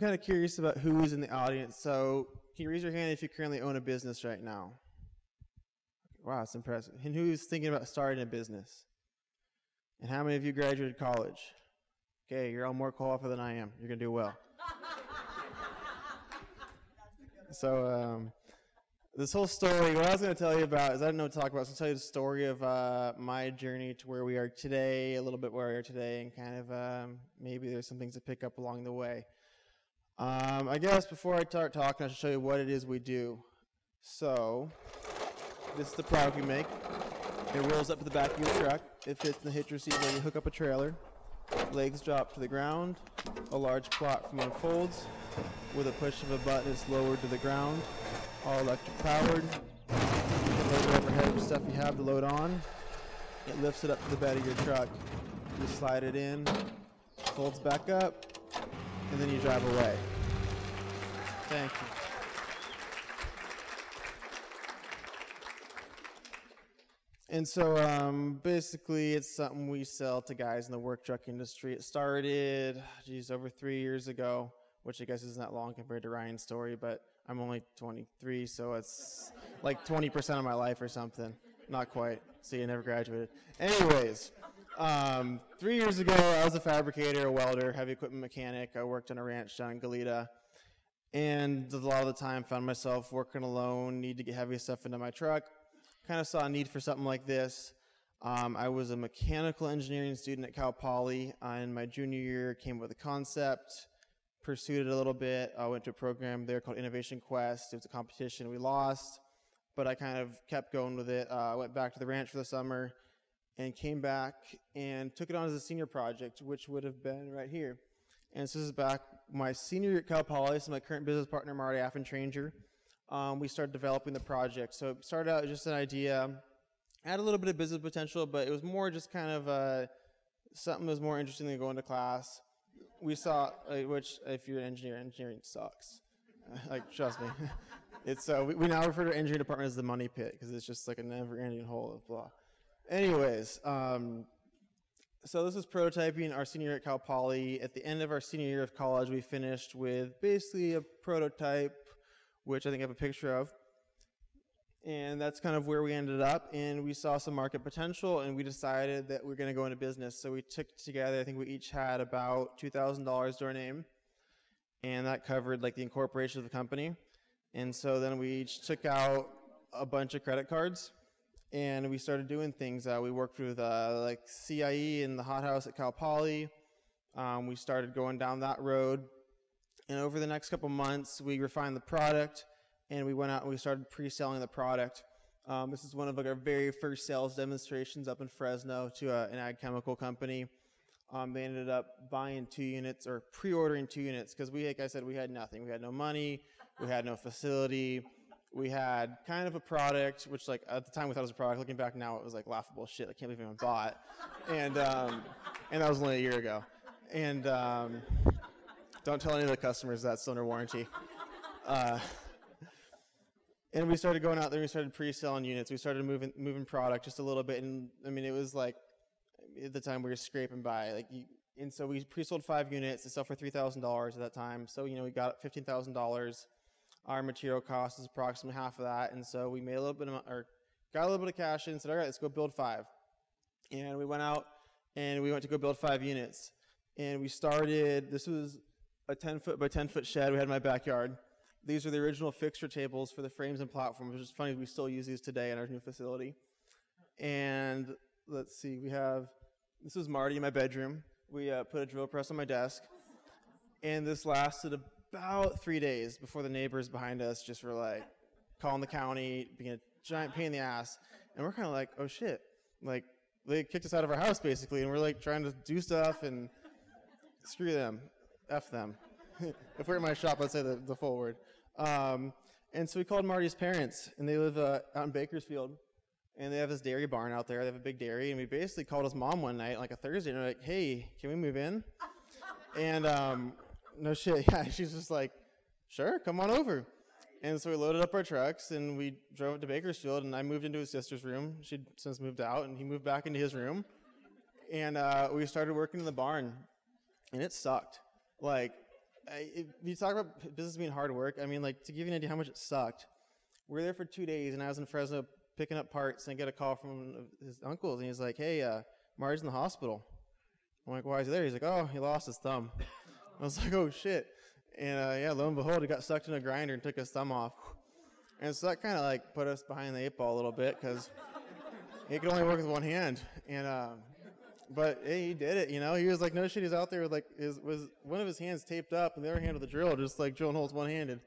kind of curious about who's in the audience. So, can you raise your hand if you currently own a business right now? Wow, that's impressive. And who's thinking about starting a business? And how many of you graduated college? Okay, you're all more qualified than I am. You're going to do well. so, um, this whole story, what I was going to tell you about is I don't know what to talk about. So, I'll tell you the story of uh, my journey to where we are today, a little bit where we are today, and kind of um, maybe there's some things to pick up along the way. Um, I guess before I start talking, I should show you what it is we do. So, this is the product we make. It rolls up to the back of your truck. It fits in the hitch receipt where you hook up a trailer. Legs drop to the ground. A large platform unfolds. With a push of a button, it's lowered to the ground. All electric powered. You can load overhead with stuff you have to load on. It lifts it up to the bed of your truck. You slide it in, folds back up, and then you drive away. Thank you. And so um, basically, it's something we sell to guys in the work truck industry. It started, geez, over three years ago, which I guess isn't that long compared to Ryan's story, but I'm only 23, so it's like 20% of my life or something. Not quite. See, I never graduated. Anyways, um, three years ago, I was a fabricator, a welder, heavy equipment mechanic. I worked on a ranch down in Goleta. And a lot of the time, found myself working alone, need to get heavy stuff into my truck kind of saw a need for something like this. Um, I was a mechanical engineering student at Cal Poly. Uh, in my junior year, came up with a concept, pursued it a little bit. I went to a program there called Innovation Quest. It was a competition. We lost, but I kind of kept going with it. Uh, I went back to the ranch for the summer and came back and took it on as a senior project, which would have been right here. And this is back my senior year at Cal Poly. This is my current business partner, Marty Affentranger um, we started developing the project. So it started out just an idea, had a little bit of business potential, but it was more just kind of uh, something that was more interesting than going to class. We saw, which if you're an engineer, engineering sucks. like, trust me. it's uh, we, we, now refer to engineering department as the money pit because it's just like a never-ending hole of blah. Anyways, um, so this is prototyping our senior year at Cal Poly. At the end of our senior year of college, we finished with basically a prototype which I think I have a picture of. And that's kind of where we ended up. And we saw some market potential, and we decided that we are going to go into business. So we took together, I think we each had about $2,000 to our name. And that covered like the incorporation of the company. And so then we each took out a bunch of credit cards and we started doing things. Uh, we worked with uh, like CIE in the hothouse at Cal Poly. Um, we started going down that road. And over the next couple months, we refined the product and we went out and we started pre-selling the product. Um, this is one of like, our very first sales demonstrations up in Fresno to uh, an ag chemical company. Um, they ended up buying two units or pre-ordering two units because we, like I said, we had nothing. We had no money, we had no facility, we had kind of a product, which like at the time we thought it was a product. Looking back now, it was like laughable shit. I can't believe anyone bought, and um, and that was only a year ago. And um, don't tell any of the customers that's under warranty. Uh, and we started going out there. We started pre-selling units. We started moving moving product just a little bit. And I mean, it was like at the time we were scraping by. Like, you, and so we pre-sold five units to sell for three thousand dollars at that time. So you know, we got fifteen thousand dollars. Our material cost is approximately half of that. And so we made a little bit of or got a little bit of cash in. Said, all right, let's go build five. And we went out and we went to go build five units. And we started. This was a 10 foot by 10 foot shed we had in my backyard. These are the original fixture tables for the frames and platforms, which is funny, we still use these today in our new facility. And let's see, we have, this is Marty in my bedroom. We uh, put a drill press on my desk. And this lasted about three days before the neighbors behind us just were like calling the county, being a giant pain in the ass. And we're kind of like, oh shit. Like, they kicked us out of our house basically, and we're like trying to do stuff and screw them. F them. if we're in my shop, let's say the, the full word. Um, and so we called Marty's parents, and they live uh, out in Bakersfield. And they have this dairy barn out there. They have a big dairy. And we basically called his mom one night, like a Thursday, and we're like, hey, can we move in? and um, no shit, yeah, she's just like, sure, come on over. And so we loaded up our trucks and we drove to Bakersfield. And I moved into his sister's room. She'd since moved out, and he moved back into his room. And uh, we started working in the barn, and it sucked. Like, I, if you talk about business being hard work. I mean, like to give you an idea how much it sucked. We were there for two days, and I was in Fresno picking up parts, and I get a call from his uncles, and he's like, "Hey, uh, Marge's in the hospital." I'm like, "Why is he there?" He's like, "Oh, he lost his thumb." I was like, "Oh shit!" And uh, yeah, lo and behold, he got sucked in a grinder and took his thumb off. And so that kind of like put us behind the eight ball a little bit because he could only work with one hand. And um, but hey, he did it. You know, he was like, no shit. He's out there with like his was one of his hands taped up and the other hand with the drill, just like drilling holes one handed.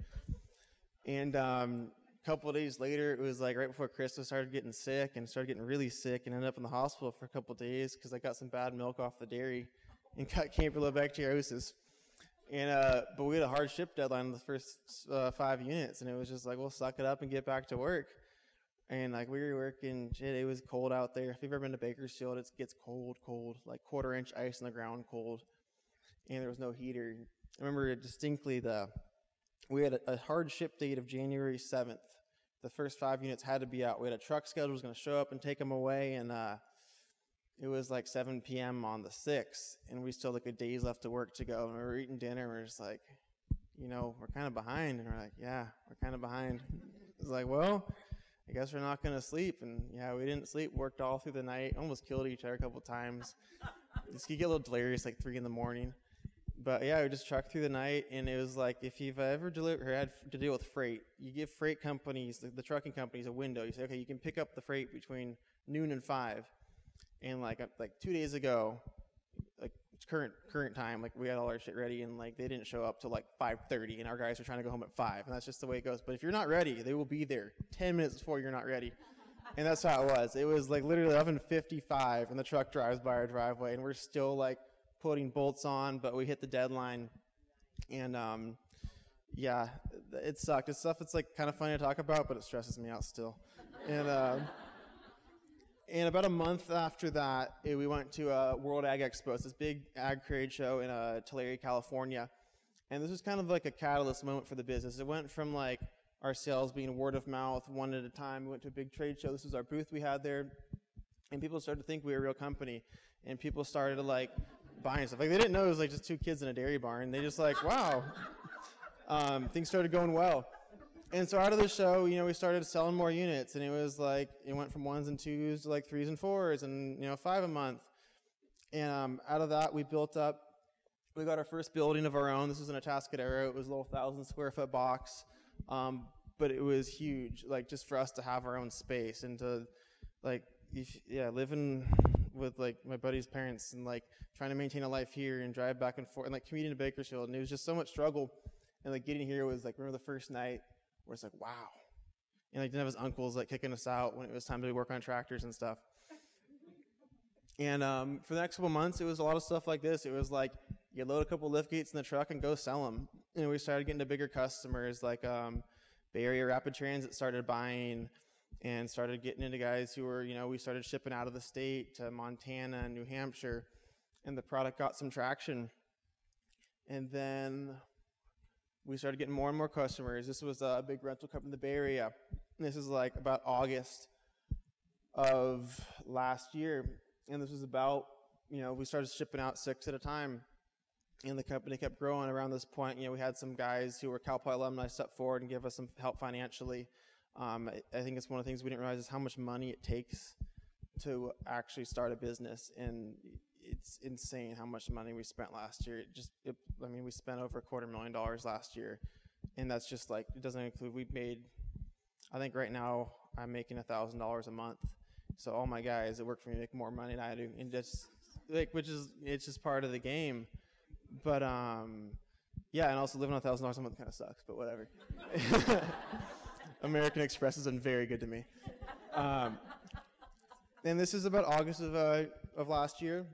And um, a couple days later, it was like right before Christmas, started getting sick and started getting really sick and ended up in the hospital for a couple days because I got some bad milk off the dairy and got Campylobacteriosis. And uh, but we had a hard ship deadline the first uh, five units, and it was just like, we'll suck it up and get back to work. And like we were working, shit, it was cold out there. If you've ever been to Bakersfield, it gets cold, cold, like quarter inch ice on the ground, cold. And there was no heater. I remember distinctly the we had a, a hard ship date of January seventh. The first five units had to be out. We had a truck schedule was going to show up and take them away, and uh, it was like 7 p.m. on the 6th, and we still had like a days left to work to go. And we were eating dinner, and we are just like, you know, we're kind of behind. And we're like, yeah, we're kind of behind. It's like, well, I guess we're not going to sleep. And yeah, we didn't sleep, worked all through the night, almost killed each other a couple times. This could get a little delirious like 3 in the morning. But yeah, we just trucked through the night, and it was like if you've ever delivered or had to deal with freight, you give freight companies, the, the trucking companies, a window. You say, okay, you can pick up the freight between noon and five and like uh, like two days ago, like current current time, like we had all our shit ready, and like they didn't show up till like 5:30, and our guys are trying to go home at five, and that's just the way it goes. But if you're not ready, they will be there 10 minutes before you're not ready, and that's how it was. It was like literally 11:55, and the truck drives by our driveway, and we're still like putting bolts on, but we hit the deadline, and um, yeah, it sucked. It's stuff that's like kind of funny to talk about, but it stresses me out still, and. Um, and about a month after that, eh, we went to a World Ag Expo. It's this big ag trade show in uh, Tulare, California. And this was kind of like a catalyst moment for the business. It went from like our sales being word of mouth, one at a time. We went to a big trade show. This was our booth we had there. And people started to think we were a real company. And people started to like buying stuff. Like they didn't know it was like just two kids in a dairy barn. They just like, wow. Um, things started going well and so out of the show, you know, we started selling more units, and it was like it went from ones and twos to like threes and fours, and you know, five a month. And um, out of that, we built up. We got our first building of our own. This was in Atascadero. It was a little thousand square foot box, um, but it was huge. Like just for us to have our own space and to, like, if, yeah, living with like my buddy's parents and like trying to maintain a life here and drive back and forth and like commuting to Bakersfield, and it was just so much struggle. And like getting here was like remember the first night where it's like, wow. And like didn't have his uncles like kicking us out when it was time to work on tractors and stuff. And um, for the next couple months, it was a lot of stuff like this. It was like you load a couple lift gates in the truck and go sell them. And we started getting to bigger customers, like um, Bay Area Rapid Transit started buying, and started getting into guys who were, you know, we started shipping out of the state to Montana and New Hampshire, and the product got some traction. And then we started getting more and more customers. This was a big rental company in the Bay Area. This is like about August of last year. And this was about, you know, we started shipping out six at a time. And the company kept growing around this point. You know, we had some guys who were Cal Poly alumni step forward and give us some help financially. Um, I, I think it's one of the things we didn't realize is how much money it takes to actually start a business. And it's insane how much money we spent last year. It just, it, I mean, we spent over a quarter million dollars last year, and that's just like it doesn't include. We made, I think right now I'm making a thousand dollars a month. So all my guys that work for me make more money than I do, and just like which is it's just part of the game. But um, yeah, and also living on a thousand dollars a month kind of sucks, but whatever. American Express has been very good to me. Um, and this is about August of uh, of last year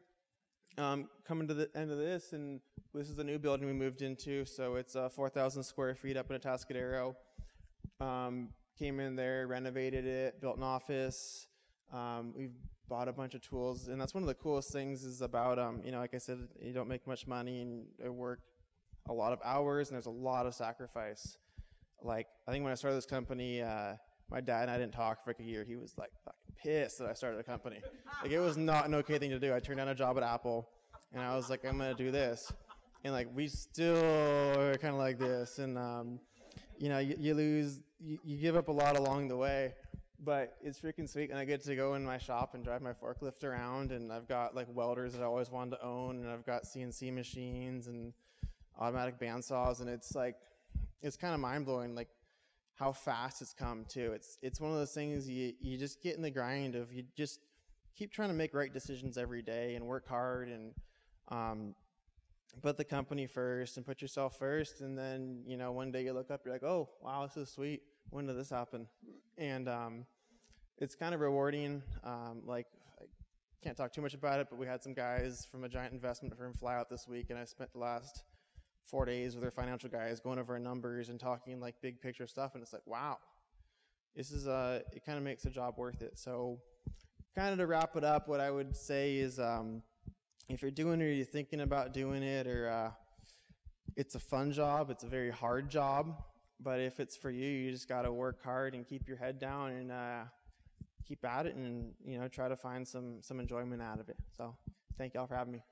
um, coming to the end of this, and this is the new building we moved into. So it's uh, 4,000 square feet up in Atascadero. Um, came in there, renovated it, built an office. Um, we've bought a bunch of tools, and that's one of the coolest things is about, um, you know, like I said, you don't make much money and I work a lot of hours, and there's a lot of sacrifice. Like I think when I started this company, uh, my dad and I didn't talk for like a year. He was like pissed that I started a company. Like it was not an okay thing to do. I turned down a job at Apple, and I was like, I'm gonna do this. and like we still are kind of like this, and um, you know, you, you lose, you, you give up a lot along the way, but it's freaking sweet, and I get to go in my shop and drive my forklift around, and I've got like welders that I always wanted to own, and I've got CNC machines and automatic bandsaws, and it's like, it's kind of mind blowing, like how fast it's come too. It's it's one of those things you you just get in the grind of you just keep trying to make right decisions every day and work hard and um, put the company first and put yourself first, and then you know one day you look up, you're like, oh wow, this is sweet. When did this happen? And um, it's kind of rewarding. Um, like I can't talk too much about it, but we had some guys from a giant investment firm fly out this week, and I spent the last four days with our financial guys going over numbers and talking like big picture stuff and it's like wow. This is a it kind of makes the job worth it. So kind of to wrap it up what i would say is um, if you're doing it or you're thinking about doing it or uh, it's a fun job it's a very hard job but if it's for you you just got to work hard and keep your head down and uh, keep at it and you know try to find some some enjoyment out of it. So thank y'all for having me